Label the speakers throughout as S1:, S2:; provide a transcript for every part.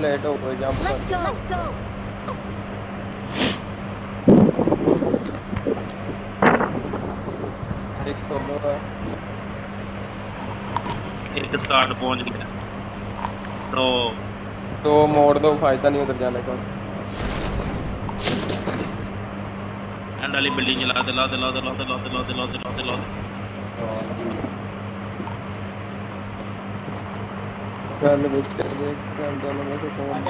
S1: Late हो गए jump.
S2: Let's go.
S1: एक सोलो है।
S3: एक स्टार्ट पहुँच गया। तो
S1: तो मोड़ दो फ़ायदा नहीं उधर जाने का।
S3: एंड वाली बिल्डिंग जला दे ला दे ला दे ला दे ला दे ला दे ला दे ला दे ला दे
S1: चल बच्चे देख चल दोनों में से कौन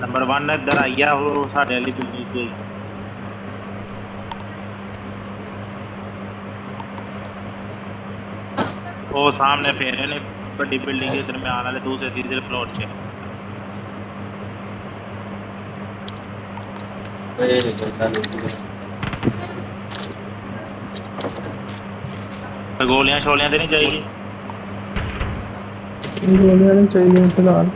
S3: नंबर वन इधर आइया हो साढ़े वाली बिल्डिंग ਉਹ ਸਾਹਮਣੇ ਫੇਰੇ ਨੇ ਵੱਡੀ ਬਿਲਡਿੰਗ ਦੇ ਦਰਮਿਆਨ ਵਾਲੇ ਦੂਸਰੇ ਤੀਸਰੇ ਫਲੋਰ 'ਚ ਗੋਲੀਆਂ ਛੋਲੀਆਂ ਤੇ ਨਹੀਂ ਚਾਹੀਦੀ
S4: ਗੋਲੀਆਂ ਨਹੀਂ ਚਾਹੀਦੀਆਂ ਫਿਲਹਾਲ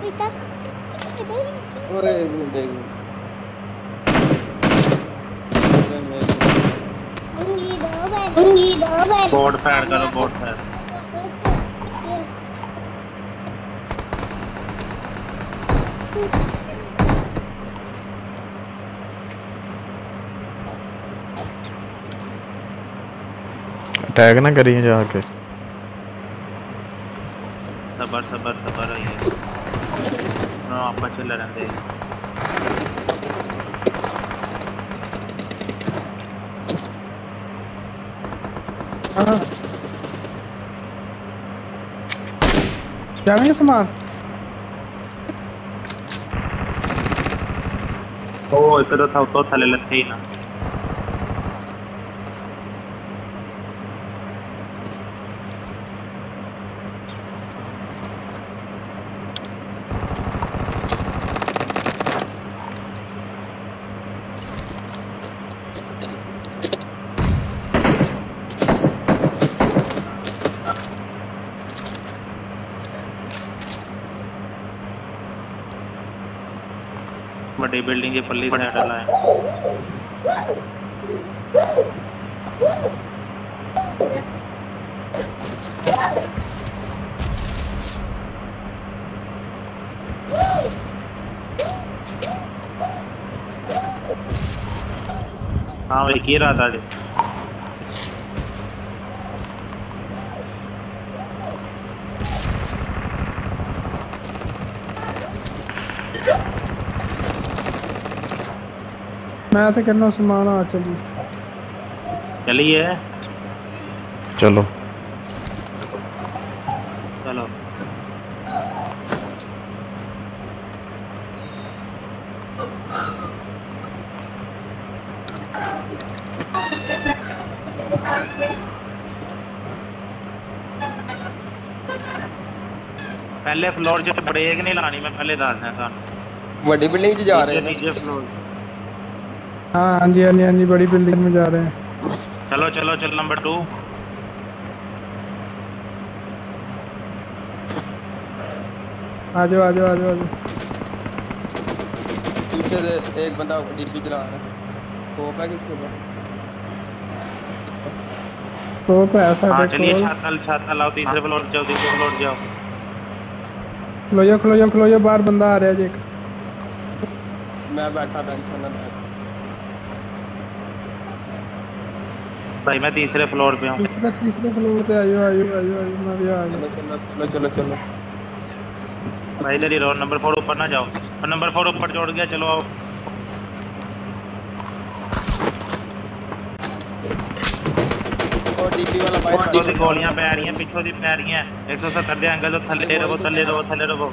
S3: अटैक बोर्ड फायर
S5: करो बोर्ड फायर ना करिए
S3: जाके। सबर सबर सबर आइए no apachelarande क्या
S4: है। सामान? ओ
S3: इतना था तो था ले लेते ही ना। बड़ी बिल्डिंग के पल्ली से डाला है हाँ वही की रहा था Yeah.
S4: ਮੈਂ ਤੇ ਕਹਿੰਦਾ ਸਮਾਨ ਆ ਚਲੀ
S5: चलिए।
S3: चलो। चलो। पहले फ्लोर बड़े ब्रेक नहीं लानी मैं पहले दस
S1: दें तुहानू ਵੱਡੀ ਬਿਲਡਿੰਗ 'ਚ ਜਾ ਰਹੇ
S3: नीचे फ्लोर
S4: हाँ हाँ जी हाँ जी हाँ जी बड़ी बिल्डिंग में जा रहे हैं।
S3: चलो चलो चल नंबर टू
S4: आ जाओ आ जाओ आ जाओ आ जाओ।
S1: पीछे से एक बंदा डीपी चला रहा है। स्कोप है किसके पास
S4: तो पे
S3: हाँ
S4: साडे
S3: चलिए छाता छाता लाओ तीसरे फ्लोर जाओ तीसरे फ्लोर जाओ।
S4: खलो जाओ खलो जाओ खलो जाओ बाहर बंदा आ रहा है जी
S1: मैं बैठा टेंशन ना ले
S3: भाई मैं तीसरे फ्लोर पे हूँ।
S4: तीसरे तीसरे फ्लोर पे आयो आयो आयो आयो मैं भी आ गया
S1: चलो चलो चलो।
S3: भाई इधर ही रहो नंबर फोर ऊपर ना जाओ। और नंबर फोर ऊपर छोड़ गया चलो आओ।
S1: वाला बाइक
S3: और गोलियाँ पै रही हैं पीछे दी पै रही हैं। 170 एंगल तो थल्ले रहो थल्ले रहो थल्ले
S1: रहो।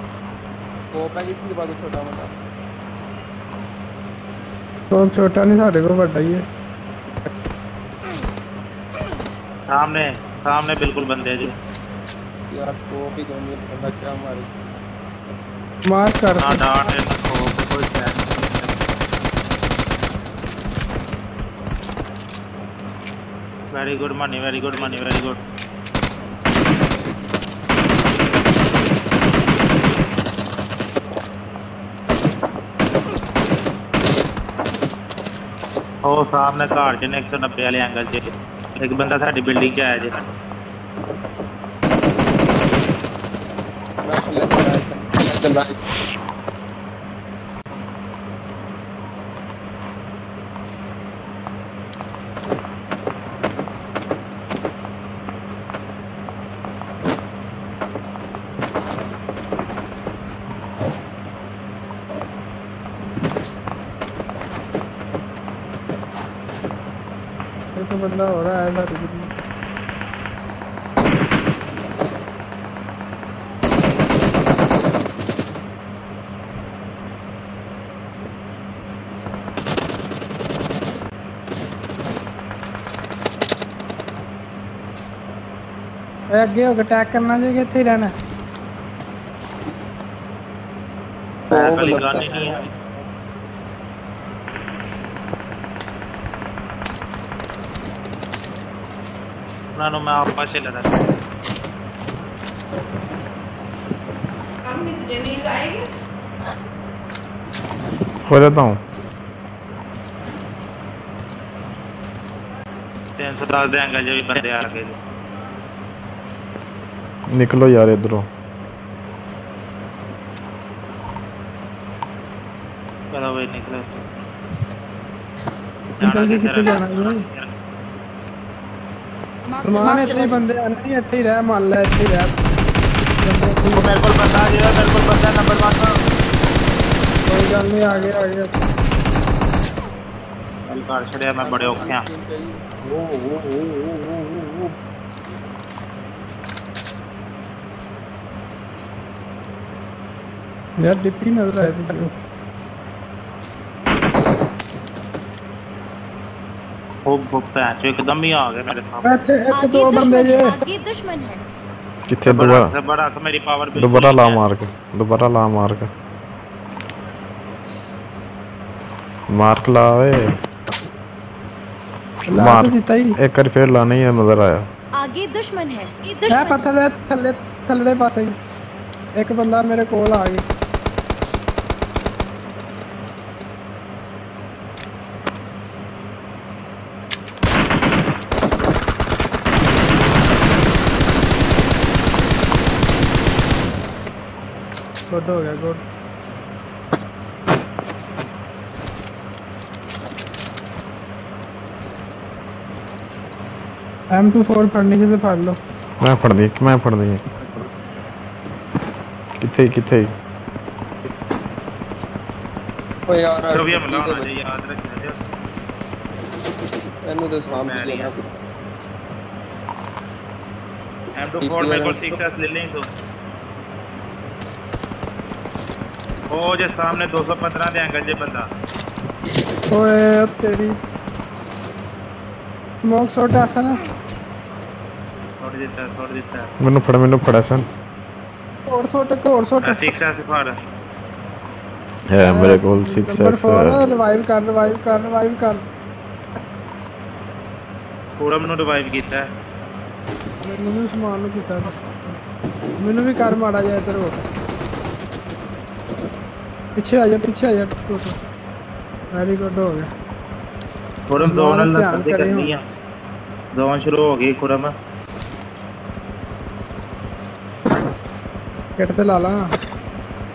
S1: वो पै इसके बाद छोटा मोटा।
S4: तो छोटा नहीं साढ़े को बड़ा ही है।
S3: सामने सामने बिल्कुल बंदे जी
S1: यार स्कोप ही कोई नहीं बंदा क्या मारे
S4: मार कर
S3: ना डाट है ना खोप है, कोई chat very good money very good money very good ਉਹ ਸਾਹਮਣੇ ਘਰ ਚ ਨੇ 190 ਵਾਲੇ ਐਂਗਲ 'ਚ एक बंदा
S1: साड़ी बिल्डिंग क्या है
S4: जी बंदा हो रहा है ऐसा टिकट अगे हो अटैक करना चाहिए
S3: इतना ही रहना है। ನಾನು ಮಾ ಆಫೀಸಲ್ಲಿ ಅದ
S5: हो जाता हूँ।
S3: तीन सौ दस देंगे जो भी बंदे आ गए
S5: निकलो यार इधरों
S3: करो भाई निकलो।
S4: जाना किधर जाना फरमान इतने बंदे अंधी इतने ही रह मान ले इतने ही रह तो मेरे को बंदा आ गया मेरे
S3: को बंदा नंबर मार दो कोई गल नहीं आ गया आ
S4: गया चल कर छड़े मैं बड़े औखे
S3: हाँ ओ ओ ओ ओ ओ यार
S4: डिप्पी नज़र आया तुझे ਤੇ
S3: ਉਹ ਉਹ ਭੈਣ ਚੋ ਇੱਕਦਮ ਹੀ ਆ ਗਏ ਮੇਰੇ ਸਾਹਮਣੇ
S4: ਇੱਥੇ ਇੱਥੇ
S2: आगे
S4: ਦੋ ਬੰਦੇ
S2: दुश्मन
S4: ਜੇ
S2: है आगे दुश्मन है
S5: कितने
S3: बड़ा
S5: दोबारा
S3: से बड़ा तो मेरी पावर
S5: दोबारा ला मार के दोबारा ला मार के मार्क ला वे
S4: ਲਾ
S5: ਮਾਰ।
S4: ਤੇ ਦਿੱਤਾ ਹੀ
S5: एक बार फिर ला नहीं है नजर आया
S2: आगे दुश्मन है ये
S4: ਇਹ
S2: दुश्मन
S4: ਪੱਥਰ ਦੇ ਥੱਲੇ ਥੱਲੇ ਪਾਸੇ ਹੀ। ਇੱਕ ਬੰਦਾ ਮੇਰੇ गुड हो गया गुड एम टू फोर फड़ने के से फाड़ लो।
S5: मैं फड़ दी मैं फड़ दी। किथे किथे
S1: ओ यार
S3: तो भी हम लाना चाहिए याद रखना
S1: चाहिए एनु
S3: तो
S1: सामने
S3: लेना एम टू फोर मेरे को 6s ले लेंगे तो। ओ जे सामने 215 दे अंकल बंदा। ओए
S4: तेरी स्मोक शॉट आसा ना? छोड़ देता
S3: है छोड़ देता है
S5: मैंने फड़ मैंने फड़ा सन
S4: और शॉट का और
S3: शॉट सिक्स हाँ, से फाड़।
S5: है मेरे गोल सिक्स
S4: है। रिवाइव कर रिवाइव कर
S3: रिवाइव कर। पूरा मैंने रिवाइव
S4: किया है। मैंने भी समान किया मैंने भी कर मारा जाए तेरे को पीछे आ जा पीछे आ जा वेरी गुड हो गया
S3: खुरम
S4: ध्यान
S3: जोन ਨਾਲ
S4: ध्यान
S3: ਸੱਦੇ
S4: ਕਰਿਓ।
S3: ਕਰਨੀ ਆ ਜ਼ੋਨ ਸ਼ੁਰੂ ਹੋ ਗਈ ਖੁਰਮ
S4: ਕਿੱਟ ਤੇ ਲਾ ਲਾ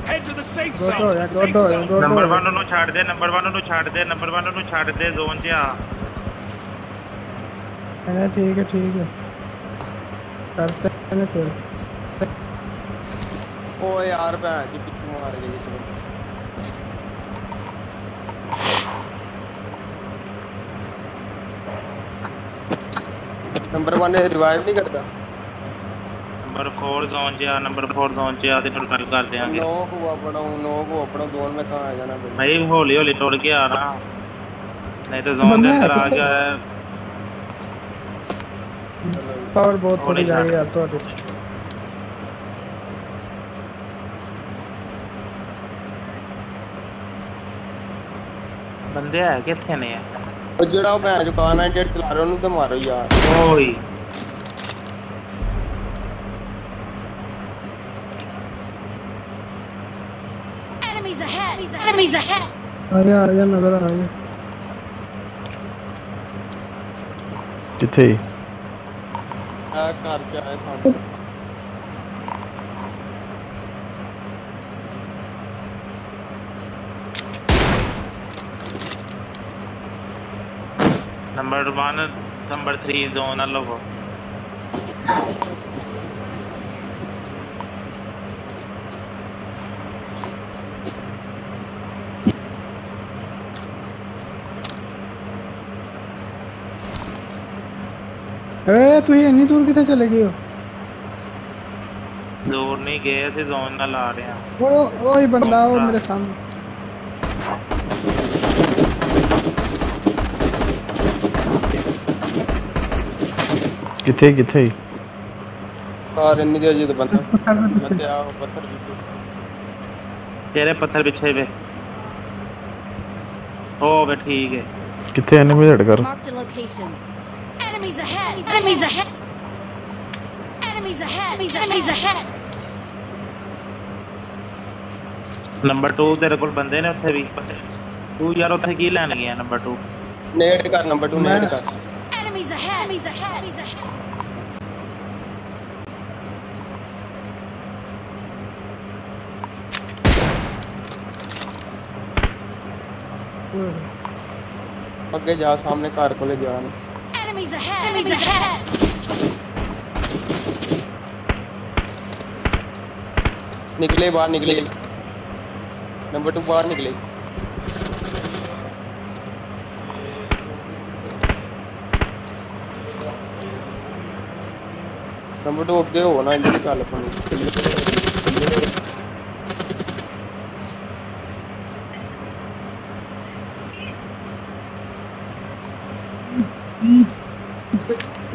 S6: Head to the safe
S4: good ਹੋ
S6: zone.
S4: ਗਿਆ ਗੁੱਡ ਹੋ ਗਿਆ ਗੁੱਡ ਹੋ
S3: ਨੰਬਰ
S4: ਗਿਆ
S3: 1 ਨੂੰ ਛੱਡ ਦੇ ਨੰਬਰ 1 ਨੂੰ ਛੱਡ ਦੇ ਨੰਬਰ 1 ਨੂੰ ਛੱਡ ਦੇ ਜ਼ੋਨ 'ਚ ਆ
S4: ਕਹਿੰਦਾ ਠੀਕ ਹੈ ਠੀਕ ਹੈ ਕਰਤੇ ਨੇ ਫਿਰ
S1: ਓਏ ਯਾਰ ਭੈਣ ਜੀ ਪਿੱਛੇ ਮਾਰ ਗਈ ਇਸ ਨੂੰ ਨੰਬਰ 1 ਰਿਵਾਈਵ ਨਹੀਂ ਕਰਦਾ
S3: ਨੰਬਰ 4 ਜ਼ੋਨ 'ਚ ਆ ਨੰਬਰ 4 ਜ਼ੋਨ 'ਚ ਆ ਤੇ ਫਿਰ ਗੱਲ ਕਰ ਦਿਆਂਗੇ
S1: ਨੋ ਕੋ ਆਪਣਾ ਨੋ ਕੋ ਆਪਣਾ ਦੋਨ ਮੈਂ ਕਹਾਂ ਆ ਜਾਣਾ ਬਈ
S3: ਭਾਈ ਹੌਲੀ ਹੌਲੀ ਟੁਰ ਕੇ ਆ ਨਾ ਨਹੀਂ ਤਾਂ ਜ਼ੋਨ ਦੇ
S4: ਬੰਦਾ
S3: ਅੰਦਰ ਆ
S4: ਕਿੱਥੇ?
S3: ਗਿਆ ਹੈ।
S4: ਪਾਵਰ ਬਹੁਤ ਥੋੜੀ
S3: ਹੌਲੀ
S4: ਜਾਈ
S3: ਛੱਡ।
S4: ਯਾਰ ਤੁਹਾਡੀ
S3: ਬੰਦੇ ਹੈ ਕਿੱਥੇ ਨੇ
S1: ਉਹ ਜਿਹੜਾ ਉਹ ਭੈਣ ਜੋ ਕਾਰ 98 ਚਲਾ ਰਿਹਾ ਉਹਨੂੰ ਤੇ ਮਾਰੋ ਯਾਰ
S3: ਓਏ
S2: Enemies ahead. Enemies ahead.
S4: ਆ ਜਾ ਆ ਜਾ ਨਜ਼ਰ ਆ ਗਿਆ
S5: ਕਿੱਥੇ ਹੀ?
S1: ਆ ਘਰ ਚ ਆਇਆ number
S3: one number three zone अलो वो अरे
S4: तू ये इतनी दूर कितने चले गए हो?
S3: दूर नहीं गए ऐसे जोन ना ला रहे हैं।
S4: वो वो ही बंदा वो मेरे सामने।
S5: ਕਿੱਥੇ ਕਿੱਥੇ?
S1: ਕਾਰ ਇੰਨੀ ਦੇ ਤਾਂ ਬੰਦਾ
S4: ਪੱਥਰ ਦੇ ਪਿੱਛੇ
S1: ਬੰਦੇ ਆ ਉਹ ਪੱਥਰ ਪਿੱਛੇ
S3: ਤੇਰੇ ਪੱਥਰ ਪਿੱਛੇ ਵੇ ਹੋ ਵੇ ਠੀਕ ਹੈ
S5: ਕਿੱਥੇ ਐਨਮੀ ਹਿੱਟ ਕਰ
S2: Marked a location. Enemies ahead. Enemies ahead. Enemies ahead. Enemies ahead.
S3: Number 2 ਤੇਰੇ ਕੋਲ ਬੰਦੇ ਨੇ ਉੱਥੇ ਵੀ ਤੂੰ ਯਾਰ ਉੱਥੇ ਕੀ ਲੈਣ ਗਿਆ ਨੰਬਰ 2
S1: ਨੇੜ ਕਰ ਨੰਬਰ 2 ਨੇੜ ਕਰ
S2: Enemies ahead! Enemies ahead! Enemies ahead!
S1: पक्के जा सामने कार को ले जा निकले बाहर निकले नंबर टू
S3: बाहर निकले Number two up there, one and three California.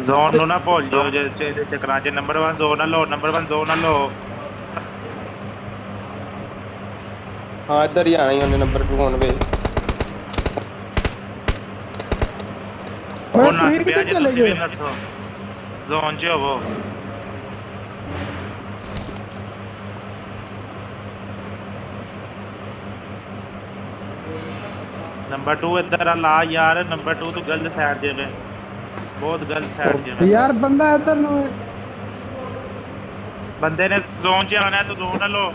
S3: జోన్లో నా పోల్ జో చక్రాజీ నెంబర్ వన్ జోనల్లో నెంబర్ వన్
S1: జోనల్లో हाँ इधर ही आना ਉਹਨੇ ਨੰਬਰ
S4: नंबर
S3: टू
S4: होने
S3: पे
S4: मैं
S3: फिर किधर
S4: चले
S3: गए जोन जो वो ਨੰਬਰ 2 ਇੱਧਰ ਆ ਲਾ ਯਾਰ ਨੰਬਰ 2 ਤੂੰ ਗਲਤ ਸਾਈਡ 'ਤੇ ਵੇ ਬਹੁਤ ਗਲਤ ਸਾਈਡ 'ਤੇ ਵੇ
S4: ਯਾਰ ਬੰਦਾ ਇੱਧਰ ਨੂੰ ਹੈ।
S3: ਬੰਦੇ ਨੇ ਜ਼ੋਨ 'ਚ ਆਣਾ ਤੂੰ ਜ਼ੋਨ ਨਾਲ ਲਓ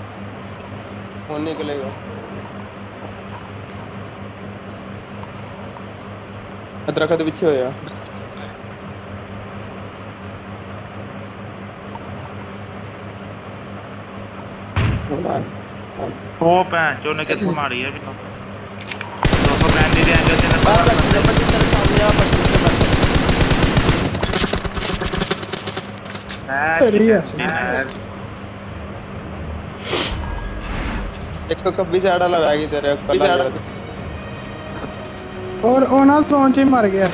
S1: ਹੁਣ ਨਿਕਲੇਗਾ ਦਰਖਤ ਦੇ ਪਿੱਛੇ ਹੋਇਆ
S3: ਉਹ ਭੈਣ ਚੋ ਨੇ ਕਿੱਥੋਂ ਮਾਰੀ ਹੈ ਮੈਨੂੰ 235
S4: इसको कभी तेरे और ओनल ही
S3: मर गया।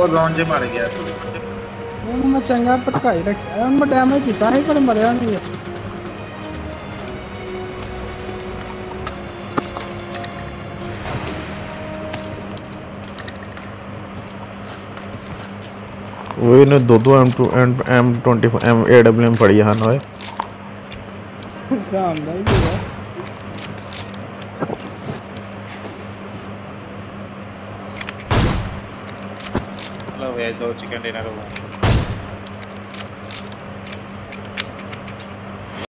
S3: और मर गया।
S4: मैं चंगा पटकाई रखा डैमेज किया है पर मरया नहीं है। वे ने दो
S5: दो M two M M twenty M A W M
S4: पड़ी हैं ना
S3: लो ये दो चिकन डिनर हुआ